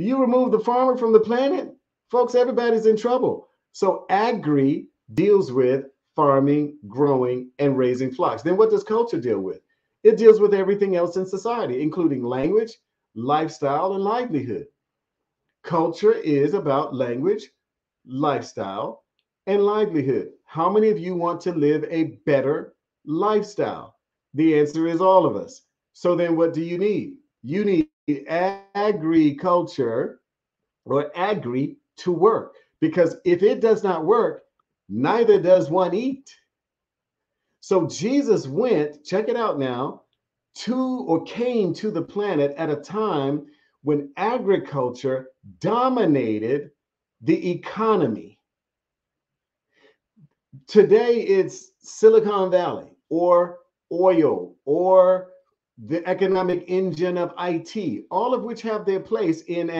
You remove the farmer from the planet, folks, everybody's in trouble. So agri deals with farming, growing, and raising flocks. Then what does culture deal with? It deals with everything else in society, including language, lifestyle, and livelihood. Culture is about language, lifestyle, and livelihood. How many of you want to live a better lifestyle? The answer is all of us. So then what do you need? You need agriculture or agri to work because if it does not work, neither does one eat. So Jesus went, check it out now, to or came to the planet at a time when agriculture dominated the economy. Today it's Silicon Valley or oil or the economic engine of IT, all of which have their place in